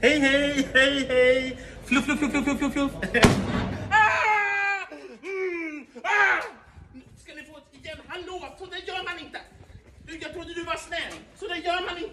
Hej, hej, hej, hej! Fluff, fluff, fluff, fluff, fluff, fluff. Ah! Mm! Ah! Ska ni få ett igen? Hallå, så där gör man inte! Jag trodde du var snäll. Så där gör man inte.